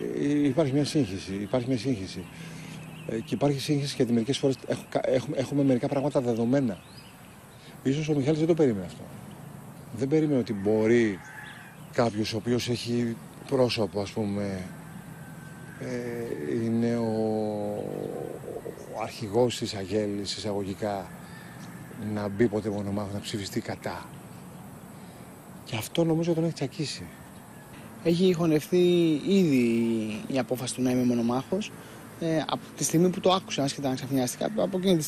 Ε, υπάρχει μια σύγχυση. Υπάρχει μια σύγχυση. Ε, και υπάρχει σύγχυση γιατί μερικές φορές έχουμε, έχουμε μερικά πράγματα δεδομένα. Ίσως ο Μιχάλης δεν το περίμενε αυτό. Δεν περίμενε ότι μπορεί κάποιος ο οποίος έχει πρόσωπο, ας πούμε, ε, είναι ο, ο αρχηγός της Αγέλης εισαγωγικά να μπει ποτέ μονομάχο, να ψηφιστεί κατά. Και αυτό νομίζω τον έχει τσακίσει. Έχει χωνευτεί ήδη η απόφαση του να είμαι μονομάχος. Ε, από τη στιγμή που το άκουσα, άσχετα να ξαφνιάστηκα, από εκείνη τη